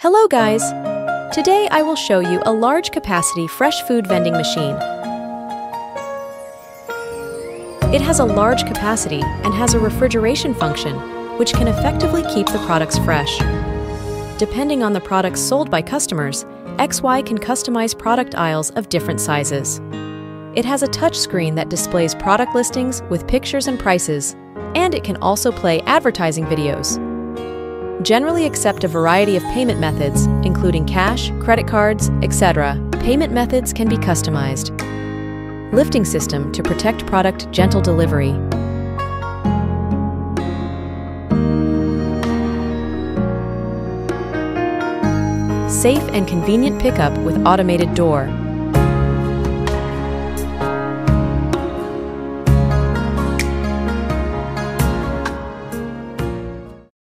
Hello guys! Today I will show you a large capacity fresh food vending machine. It has a large capacity and has a refrigeration function, which can effectively keep the products fresh. Depending on the products sold by customers, XY can customize product aisles of different sizes. It has a touchscreen that displays product listings with pictures and prices, and it can also play advertising videos. Generally accept a variety of payment methods, including cash, credit cards, etc. Payment methods can be customized. Lifting system to protect product gentle delivery. Safe and convenient pickup with automated door.